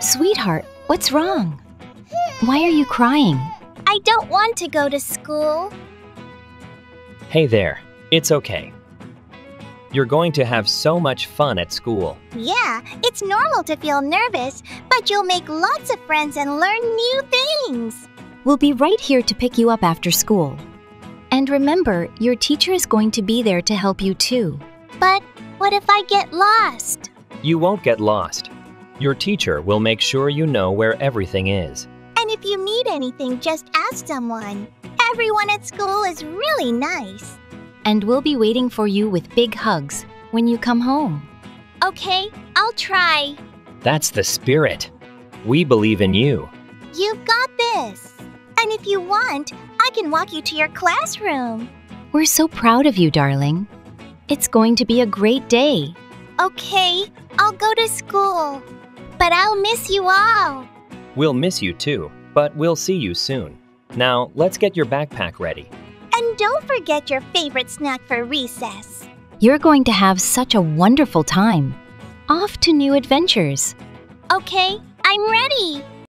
Sweetheart, what's wrong? Why are you crying? I don't want to go to school. Hey there, it's okay. You're going to have so much fun at school. Yeah, it's normal to feel nervous, but you'll make lots of friends and learn new things. We'll be right here to pick you up after school. And remember, your teacher is going to be there to help you too. But what if I get lost? You won't get lost. Your teacher will make sure you know where everything is. And if you need anything, just ask someone. Everyone at school is really nice. And we'll be waiting for you with big hugs when you come home. Okay, I'll try. That's the spirit. We believe in you. You've got this. And if you want, I can walk you to your classroom. We're so proud of you, darling. It's going to be a great day. Okay, I'll go to school. But I'll miss you all. We'll miss you too, but we'll see you soon. Now, let's get your backpack ready. And don't forget your favorite snack for recess. You're going to have such a wonderful time. Off to new adventures. Okay, I'm ready.